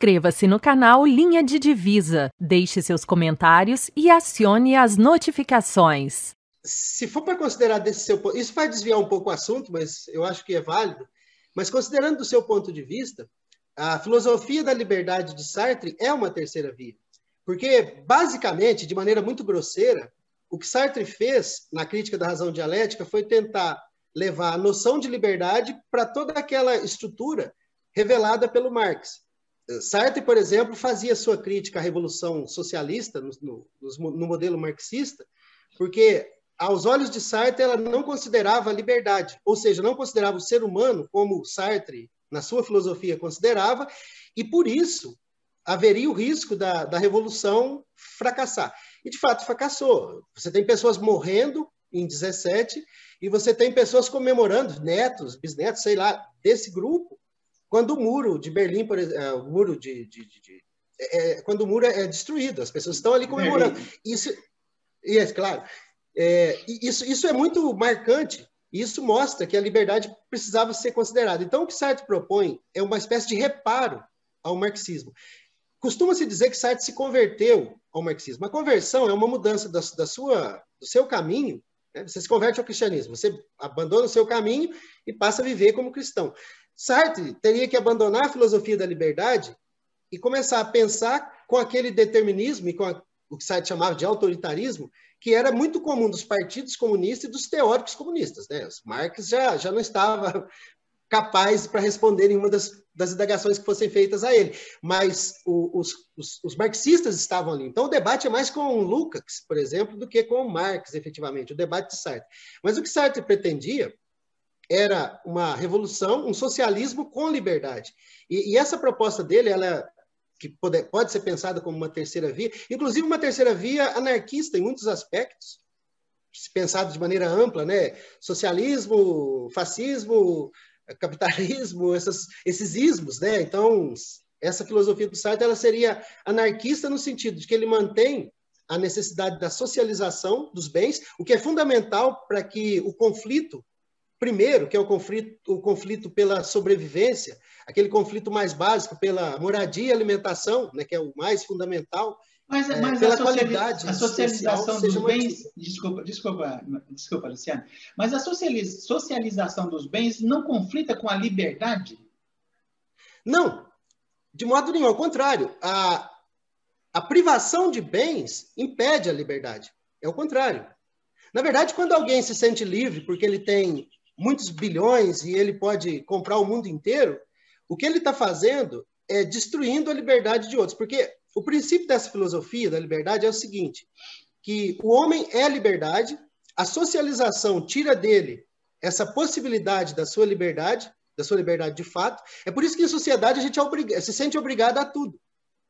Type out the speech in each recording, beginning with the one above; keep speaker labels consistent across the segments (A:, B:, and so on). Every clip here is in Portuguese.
A: Inscreva-se no canal Linha de Divisa, deixe seus comentários e acione as notificações.
B: Se for para considerar desse seu ponto, isso vai desviar um pouco o assunto, mas eu acho que é válido. Mas considerando do seu ponto de vista, a filosofia da liberdade de Sartre é uma terceira via. Porque, basicamente, de maneira muito grosseira, o que Sartre fez na crítica da razão dialética foi tentar levar a noção de liberdade para toda aquela estrutura revelada pelo Marx. Sartre, por exemplo, fazia sua crítica à revolução socialista no, no, no modelo marxista, porque aos olhos de Sartre ela não considerava a liberdade, ou seja, não considerava o ser humano como Sartre, na sua filosofia, considerava, e por isso haveria o risco da, da revolução fracassar. E de fato fracassou. Você tem pessoas morrendo em 17 e você tem pessoas comemorando, netos, bisnetos, sei lá, desse grupo, quando o muro de Berlim, por exemplo, é, o muro de, de, de, de é, é, quando o muro é, destruído, as pessoas estão ali comemorando. Isso, e é claro, é, isso, isso é muito marcante. Isso mostra que a liberdade precisava ser considerada. Então, o que Sartre propõe é uma espécie de reparo ao marxismo. Costuma-se dizer que Sartre se converteu ao marxismo. A conversão é uma mudança da, da sua, do seu caminho. Né? Você se converte ao cristianismo, você abandona o seu caminho e passa a viver como cristão. Sartre teria que abandonar a filosofia da liberdade e começar a pensar com aquele determinismo e com a, o que Sartre chamava de autoritarismo, que era muito comum dos partidos comunistas e dos teóricos comunistas. Né? Marx já, já não estava capaz para responder nenhuma das, das indagações que fossem feitas a ele. Mas o, os, os, os, marxistas estavam ali. Então, o debate é mais com o Lukács, por exemplo, do que com o Marx, efetivamente, o debate de Sartre. Mas o que Sartre pretendia era uma revolução, um socialismo com liberdade. E, e essa proposta dele, ela que pode, pode ser pensada como uma terceira via, inclusive uma terceira via anarquista em muitos aspectos, pensado de maneira ampla, né? Socialismo, fascismo, capitalismo, essas, esses ismos, né? Então, essa filosofia do Sartre ela seria anarquista no sentido de que ele mantém a necessidade da socialização dos bens, o que é fundamental para que o conflito, primeiro, que é o conflito, o conflito pela sobrevivência, aquele conflito mais básico pela moradia e alimentação, né, que é o mais fundamental,
C: mas, é, mas pela a, qualidade a socialização dos bens, desculpa, desculpa, desculpa, Luciano, mas a socialização dos bens não conflita com a liberdade?
B: Não, de modo nenhum, ao contrário. A, a privação de bens impede a liberdade. É o contrário. Na verdade, quando alguém se sente livre porque ele tem muitos bilhões e ele pode comprar o mundo inteiro, o que ele está fazendo é destruindo a liberdade de outros. Porque o princípio dessa filosofia da liberdade é o seguinte: que o homem é liberdade, a socialização tira dele essa possibilidade da sua liberdade, da sua liberdade de fato. É por isso que em sociedade a gente é se sente obrigado a tudo.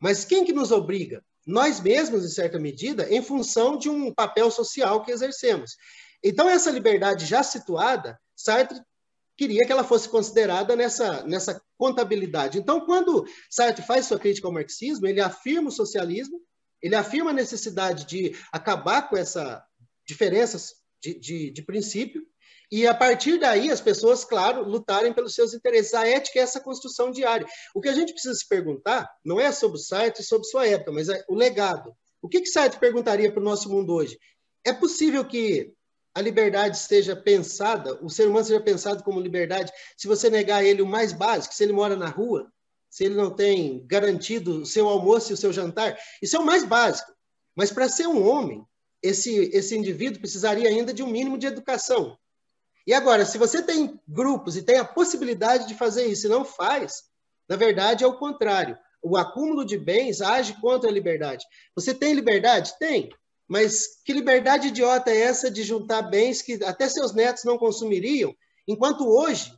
B: Mas quem que nos obriga? Nós mesmos, em certa medida, em função de um papel social que exercemos. Então, essa liberdade já situada, Sartre queria que ela fosse considerada nessa, nessa contabilidade. Então, quando Sartre faz sua crítica ao marxismo, ele afirma o socialismo, ele afirma a necessidade de acabar com essa diferenças de, de, de princípio, e a partir daí as pessoas, claro, lutarem pelos seus interesses. A ética é essa construção diária. O que a gente precisa se perguntar não é sobre o Sartre, sobre sua época, mas é o legado. O que, que Sartre perguntaria para o nosso mundo hoje? É possível que a liberdade seja pensada, o ser humano seja pensado como liberdade, se você negar ele o mais básico, se ele mora na rua, se ele não tem garantido o seu almoço e o seu jantar, isso é o mais básico. Mas para ser um homem, esse, esse indivíduo precisaria ainda de um mínimo de educação. E agora, se você tem grupos e tem a possibilidade de fazer isso e não faz, na verdade é o contrário. O acúmulo de bens age contra a liberdade. Você tem liberdade? Tem. Mas que liberdade idiota é essa de juntar bens que até seus netos não consumiriam, enquanto hoje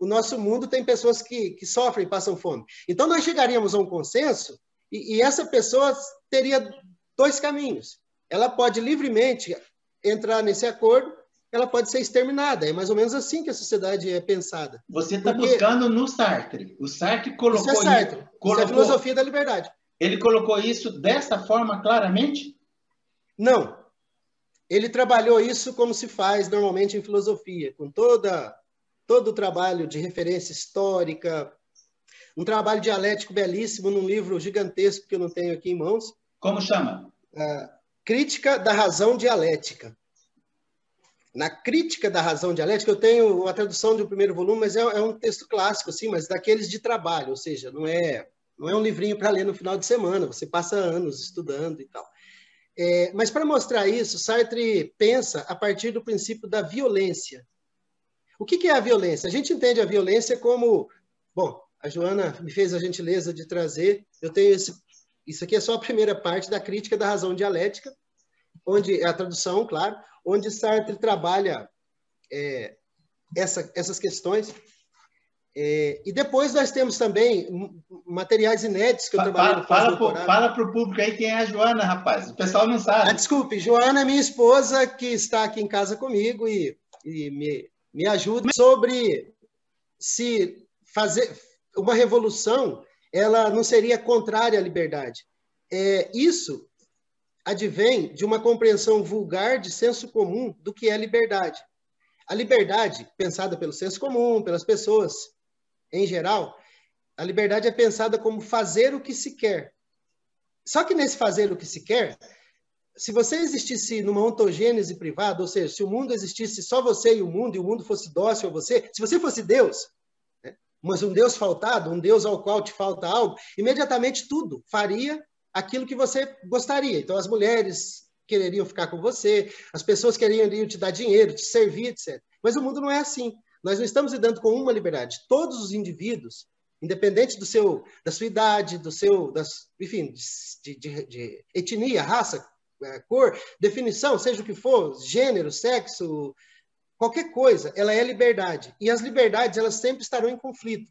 B: o nosso mundo tem pessoas que, que sofrem passam fome. Então nós chegaríamos a um consenso e, e essa pessoa teria dois caminhos. Ela pode livremente entrar nesse acordo, ela pode ser exterminada. É mais ou menos assim que a sociedade é pensada.
C: Você está buscando no Sartre. O Sartre colocou
B: isso. É Sartre. Colocou... isso é a filosofia da liberdade.
C: Ele colocou isso dessa forma claramente?
B: Não. Ele trabalhou isso como se faz normalmente em filosofia, com toda todo o trabalho de referência histórica. um trabalho dialético belíssimo num livro gigantesco que eu não tenho aqui em mãos.
C: Como chama?
B: Uh, Crítica da Razão Dialética. Na Crítica da Razão Dialética, eu tenho a tradução do primeiro volume, mas é, é um texto clássico, assim, mas daqueles de trabalho, ou seja, não é, não é um livrinho para ler no final de semana, você passa anos estudando e tal. É, mas para mostrar isso, Sartre pensa a partir do princípio da violência. O que, que é a violência? A gente entende a violência como. Bom, a Joana me fez a gentileza de trazer. Eu tenho esse. Isso aqui é só a primeira parte da crítica da razão dialética, onde é a tradução, claro, onde Sartre trabalha é, essa, essas questões. É, e depois nós temos também materiais inéditos que eu trabalhei
C: Fala, fala para o público aí quem é a Joana, rapaz. O pessoal não sabe.
B: Ah, desculpe, Joana é minha esposa que está aqui em casa comigo e, e me, me ajuda sobre se fazer uma revolução ela não seria contrária à liberdade. É, isso advém de uma compreensão vulgar de senso comum do que é liberdade. A liberdade, pensada pelo senso comum, pelas pessoas em geral, a liberdade é pensada como fazer o que se quer. Só que nesse fazer o que se quer, se você existisse numa ontogênese privada, ou seja, se o mundo existisse só você e o mundo, e o mundo fosse dócil a você, se você fosse Deus, né, mas um Deus faltado, um Deus ao qual te falta algo, imediatamente tudo faria aquilo que você gostaria. Então, as mulheres quereriam ficar com você, as pessoas queriam te dar dinheiro, te servir, etc. Mas o mundo não é assim. Nós não estamos lidando com uma liberdade. Todos os indivíduos, independente do seu, da sua idade, do seu, das, enfim, de, de, de etnia, raça, é, cor, definição, seja o que for, gênero, sexo, qualquer coisa, ela é liberdade. E as liberdades, elas sempre estarão em conflito.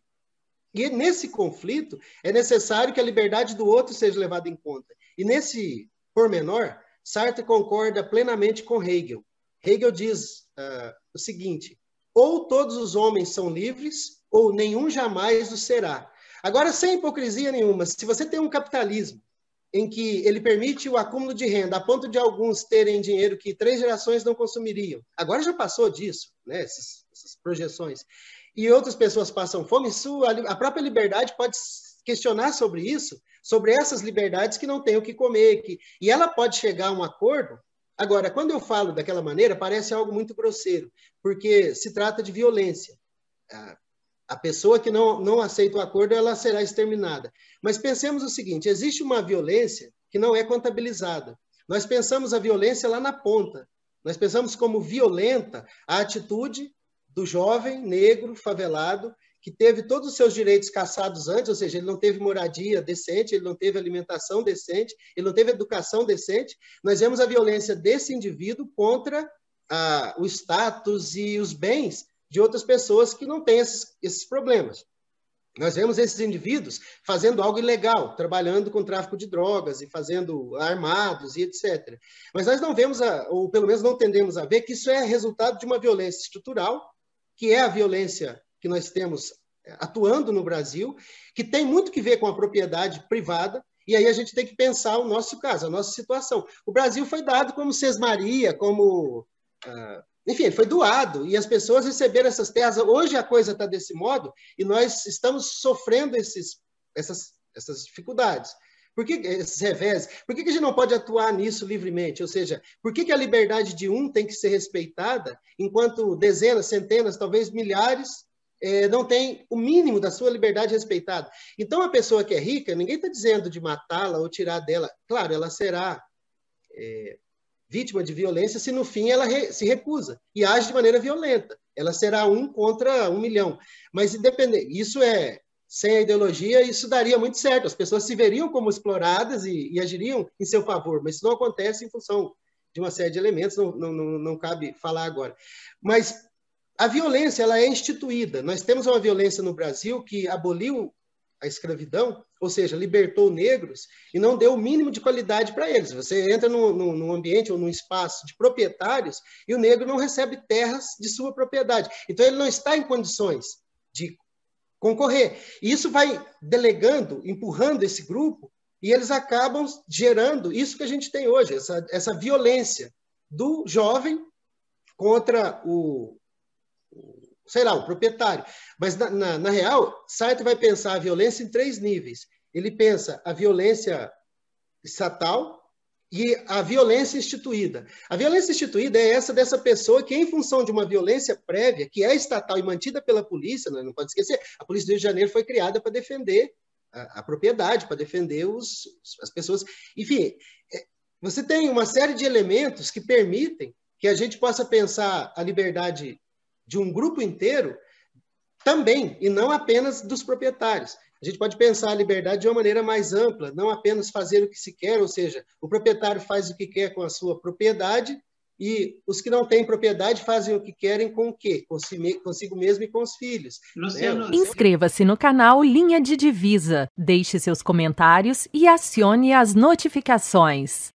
B: E nesse conflito, é necessário que a liberdade do outro seja levada em conta. E nesse pormenor, Sartre concorda plenamente com Hegel. Hegel diz uh, o seguinte: ou todos os homens são livres, ou nenhum jamais o será. Agora, sem hipocrisia nenhuma, se você tem um capitalismo em que ele permite o acúmulo de renda a ponto de alguns terem dinheiro que três gerações não consumiriam, agora já passou disso, né, essas, essas projeções, e outras pessoas passam fome, isso, a própria liberdade pode questionar sobre isso, sobre essas liberdades que não têm o que comer, que, e ela pode chegar a um acordo Agora, quando eu falo daquela maneira, parece algo muito grosseiro, porque se trata de violência. A pessoa que não, não aceita o acordo, ela será exterminada. Mas pensemos o seguinte: existe uma violência que não é contabilizada. Nós pensamos a violência lá na ponta. Nós pensamos como violenta a atitude do jovem negro favelado que teve todos os seus direitos cassados antes, ou seja, ele não teve moradia decente, ele não teve alimentação decente, ele não teve educação decente. Nós vemos a violência desse indivíduo contra ah, o status e os bens de outras pessoas que não têm esses, esses problemas. Nós vemos esses indivíduos fazendo algo ilegal, trabalhando com tráfico de drogas e fazendo armados e etc. Mas nós não vemos, a, ou pelo menos não tendemos a ver, que isso é resultado de uma violência estrutural, que é a violência que nós temos é, atuando no Brasil, que tem muito que ver com a propriedade privada, e aí a gente tem que pensar o nosso caso, a nossa situação. O Brasil foi dado como sesmaria, como. Uh, enfim, foi doado, e as pessoas receberam essas terras. Hoje a coisa está desse modo, e nós estamos sofrendo esses, essas, essas dificuldades. Por que esses revés? Por que, que a gente não pode atuar nisso livremente? Ou seja, por que, que a liberdade de um tem que ser respeitada, enquanto dezenas, centenas, talvez milhares é, não tem o mínimo da sua liberdade respeitada. Então, a pessoa que é rica, ninguém está dizendo de matá-la ou tirar dela. Claro, ela será é, vítima de violência se no fim ela re, se recusa e age de maneira violenta. Ela será um contra um milhão. Mas independente, isso é sem a ideologia, isso daria muito certo. As pessoas se veriam como exploradas e, e agiriam em seu favor, mas isso não acontece em função de uma série de elementos, não, não, não, não cabe falar agora. Mas a violência ela é instituída. Nós temos uma violência no Brasil que aboliu a escravidão, ou seja, libertou negros e não deu o mínimo de qualidade para eles. Você entra num, ambiente ou num espaço de proprietários e o negro não recebe terras de sua propriedade. Então, ele não está em condições de concorrer. E isso vai delegando, empurrando esse grupo e eles acabam gerando isso que a gente tem hoje, essa, essa violência do jovem contra o, sei lá, o proprietário. Mas, na, na, na, real, Sartre vai pensar a violência em três níveis. Ele pensa a violência estatal e a violência instituída. A violência instituída é essa dessa pessoa que, em função de uma violência prévia, que é estatal e mantida pela polícia, né, não pode esquecer, a Polícia do Rio de Janeiro foi criada para defender a, a propriedade, para defender os, as pessoas. Enfim, é, você tem uma série de elementos que permitem que a gente possa pensar a liberdade de um grupo inteiro também, e não apenas dos proprietários. A gente pode pensar a liberdade de uma maneira mais ampla, não apenas fazer o que se quer, ou seja, o proprietário faz o que quer com a sua propriedade e os que não têm propriedade fazem o que querem com o quê? Consigo mesmo e com os filhos.
A: Luciano, né? Inscreva-se no canal Linha de Divisa, deixe seus comentários e acione as notificações.